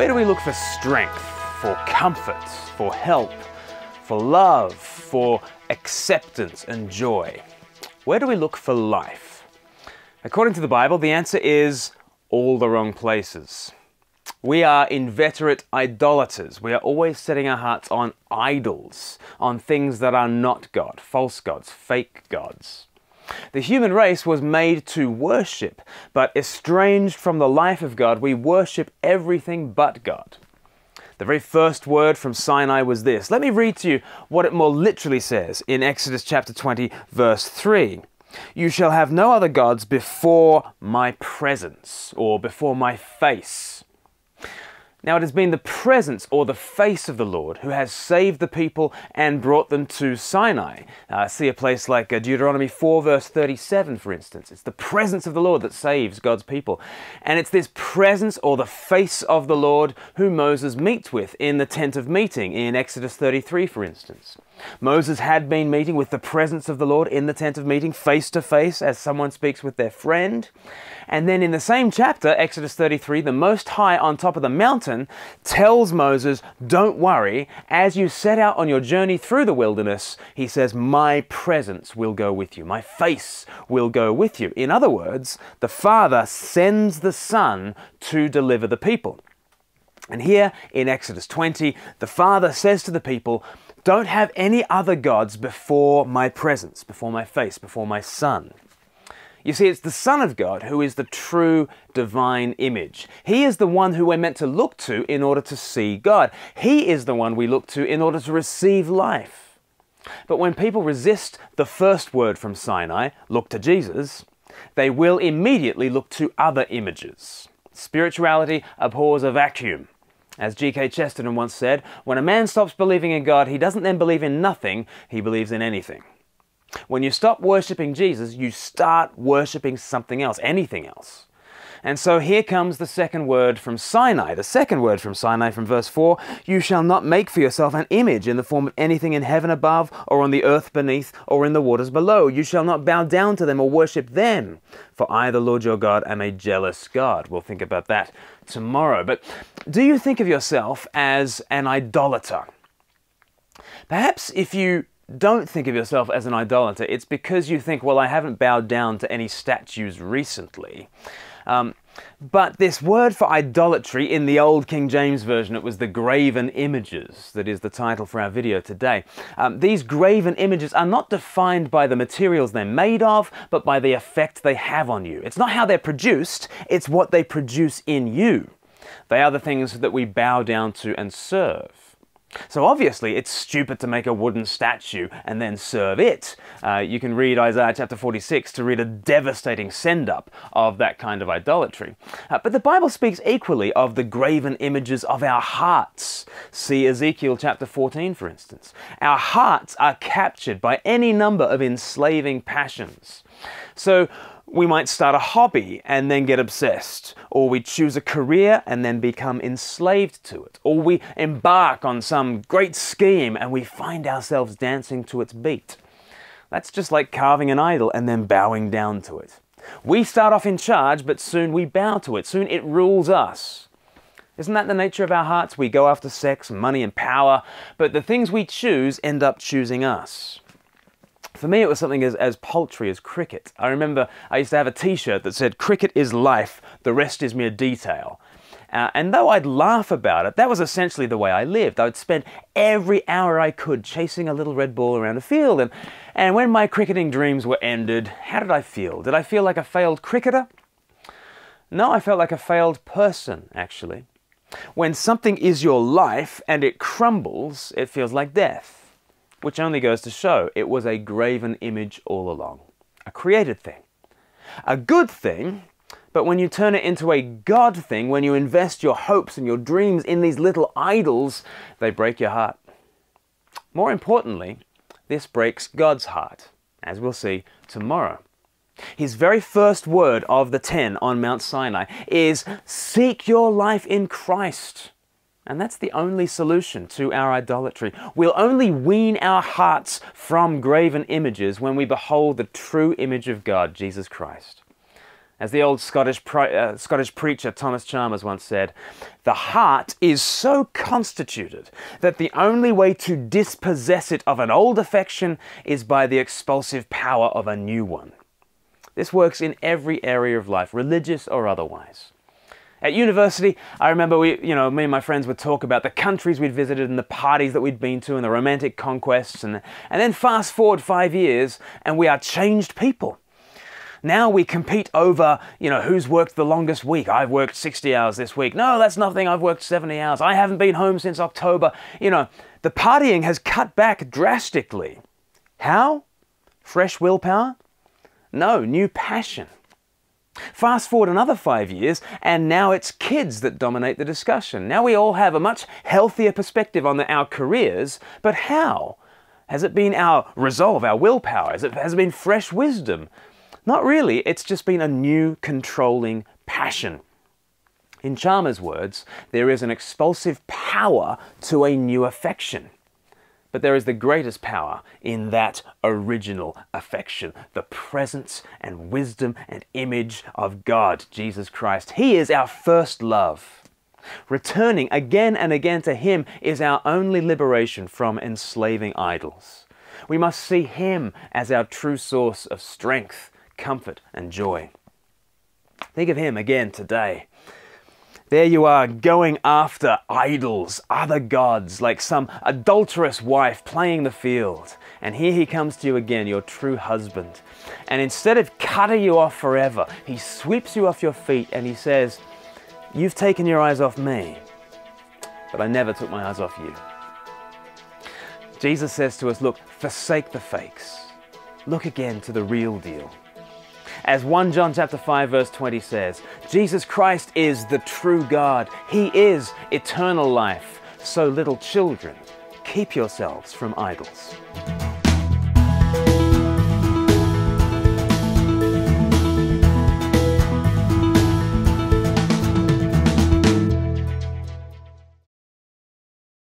Where do we look for strength, for comfort, for help, for love, for acceptance and joy? Where do we look for life? According to the Bible, the answer is all the wrong places. We are inveterate idolaters. We are always setting our hearts on idols, on things that are not God, false gods, fake gods. The human race was made to worship, but estranged from the life of God, we worship everything but God. The very first word from Sinai was this. Let me read to you what it more literally says in Exodus chapter 20, verse 3. You shall have no other gods before my presence, or before my face. Now it has been the presence or the face of the Lord who has saved the people and brought them to Sinai. Uh, see a place like uh, Deuteronomy 4, verse 37, for instance. It's the presence of the Lord that saves God's people. And it's this presence or the face of the Lord who Moses meets with in the tent of meeting in Exodus 33, for instance. Moses had been meeting with the presence of the Lord in the tent of meeting, face to face, as someone speaks with their friend. And then in the same chapter, Exodus 33, the Most High on top of the mountain tells Moses, Don't worry, as you set out on your journey through the wilderness, he says, My presence will go with you, my face will go with you. In other words, the Father sends the Son to deliver the people. And here in Exodus 20, the Father says to the people, Don't have any other gods before my presence, before my face, before my Son. You see, it's the Son of God who is the true divine image. He is the one who we're meant to look to in order to see God. He is the one we look to in order to receive life. But when people resist the first word from Sinai, look to Jesus, they will immediately look to other images. Spirituality abhors a vacuum. As G.K. Chesterton once said, when a man stops believing in God, he doesn't then believe in nothing, he believes in anything. When you stop worshipping Jesus, you start worshipping something else, anything else. And so here comes the second word from Sinai. The second word from Sinai from verse 4 You shall not make for yourself an image in the form of anything in heaven above, or on the earth beneath, or in the waters below. You shall not bow down to them or worship them. For I, the Lord your God, am a jealous God. We'll think about that tomorrow. But do you think of yourself as an idolater? Perhaps if you don't think of yourself as an idolater, it's because you think, well, I haven't bowed down to any statues recently. Um, but this word for idolatry in the old King James Version, it was the graven images that is the title for our video today. Um, these graven images are not defined by the materials they're made of, but by the effect they have on you. It's not how they're produced, it's what they produce in you. They are the things that we bow down to and serve. So obviously, it's stupid to make a wooden statue and then serve it. Uh, you can read Isaiah chapter 46 to read a devastating send-up of that kind of idolatry. Uh, but the Bible speaks equally of the graven images of our hearts. See Ezekiel chapter 14, for instance. Our hearts are captured by any number of enslaving passions. So we might start a hobby and then get obsessed, or we choose a career and then become enslaved to it, or we embark on some great scheme and we find ourselves dancing to its beat. That's just like carving an idol and then bowing down to it. We start off in charge, but soon we bow to it. Soon it rules us. Isn't that the nature of our hearts? We go after sex, money, and power, but the things we choose end up choosing us. For me, it was something as, as paltry as cricket. I remember I used to have a t shirt that said, Cricket is life, the rest is mere detail. Uh, and though I'd laugh about it, that was essentially the way I lived. I would spend every hour I could chasing a little red ball around a field. And, and when my cricketing dreams were ended, how did I feel? Did I feel like a failed cricketer? No, I felt like a failed person, actually. When something is your life and it crumbles, it feels like death which only goes to show it was a graven image all along, a created thing. A good thing, but when you turn it into a God thing, when you invest your hopes and your dreams in these little idols, they break your heart. More importantly, this breaks God's heart, as we'll see tomorrow. His very first word of the ten on Mount Sinai is Seek your life in Christ. And that's the only solution to our idolatry. We'll only wean our hearts from graven images when we behold the true image of God, Jesus Christ. As the old Scottish, uh, Scottish preacher Thomas Chalmers once said, the heart is so constituted that the only way to dispossess it of an old affection is by the expulsive power of a new one. This works in every area of life, religious or otherwise. At university, I remember we, you know, me and my friends would talk about the countries we'd visited and the parties that we'd been to and the romantic conquests and, and then fast forward five years and we are changed people. Now we compete over, you know, who's worked the longest week. I've worked 60 hours this week. No, that's nothing. I've worked 70 hours. I haven't been home since October. You know, the partying has cut back drastically. How? Fresh willpower? No, new passion. Fast forward another five years, and now it's kids that dominate the discussion. Now we all have a much healthier perspective on the, our careers, but how? Has it been our resolve, our willpower? Has it, has it been fresh wisdom? Not really, it's just been a new controlling passion. In Chalmers' words, there is an expulsive power to a new affection. But there is the greatest power in that original affection, the presence and wisdom and image of God, Jesus Christ. He is our first love. Returning again and again to Him is our only liberation from enslaving idols. We must see Him as our true source of strength comfort, and joy. Think of him again today. There you are going after idols, other gods, like some adulterous wife playing the field. And here he comes to you again, your true husband. And instead of cutting you off forever, he sweeps you off your feet and he says, You've taken your eyes off me, but I never took my eyes off you. Jesus says to us, Look, forsake the fakes. Look again to the real deal. As 1 John chapter 5 verse 20 says, Jesus Christ is the true God. He is eternal life. So little children, keep yourselves from idols.